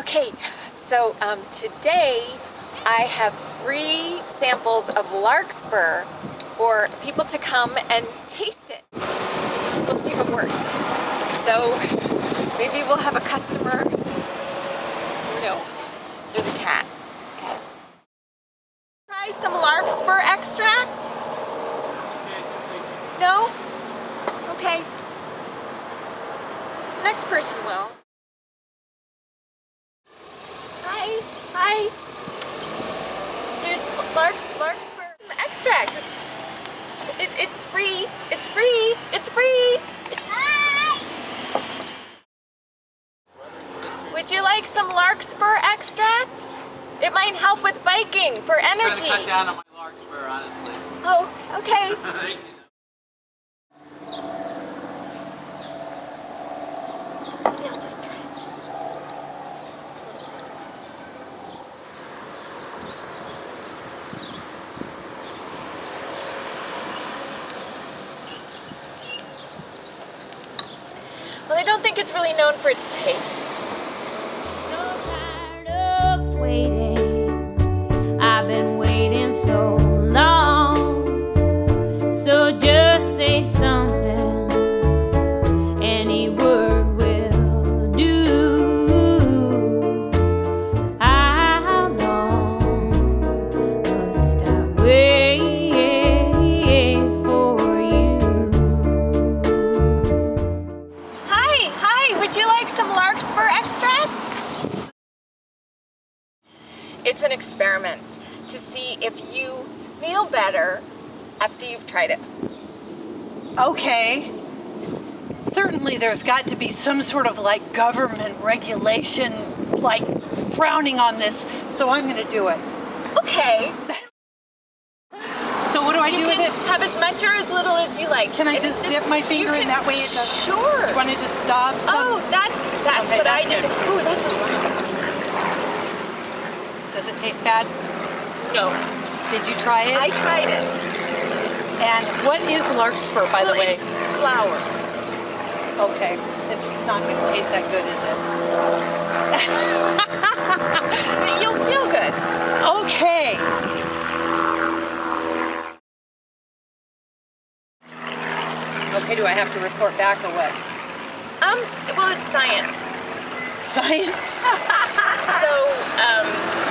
Okay, so um, today I have free samples of larkspur for people to come and taste it. We'll see if it worked. So maybe we'll have a customer. No, there's a cat. Try some larkspur extract? No? Okay. Next person will. Hi, hi. There's larks, larkspur extract. It's, it, it's free. It's free. It's free. Would you like some larkspur extract? It might help with biking for Trying energy. to cut down on my larkspur, honestly. Oh, okay. Thank you. Yeah, I'll just try it. Just a little taste. Well, I don't think it's really known for its taste. Some larkspur extract? It's an experiment to see if you feel better after you've tried it. Okay. Certainly, there's got to be some sort of like government regulation, like frowning on this, so I'm going to do it. Okay, So, what do I you do with can it? have as much or as little as you like. Can I It just dip my finger you in that way it does- Sure. You want to just daub some? Oh, that's that's Okay, what I that's did. good. too. Ooh, that's a lot. Does it taste bad? No, Did you try it? I tried it. and what is larkspur, by well, the way? it's flowers. Okay. It's not going to taste that good, is But you'll feel good. it? okay. Okay, do I have to report back or what? Um, well, it's science. Science? So, um,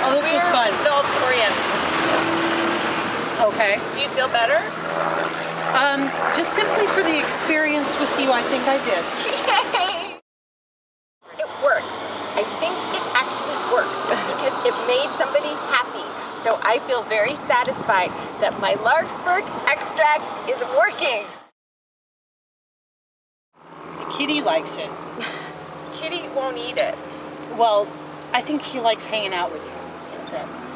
Oh, this we're fun. results oriented. okay. Do you feel better? Um, just simply for the experience with you, I think I did. Yay! It works. I think it actually works because it made somebody happy. So I feel very satisfied that my Larkspur extract is working. Kitty likes it. Kitty won't eat it. Well, I think he likes hanging out with you. That's it.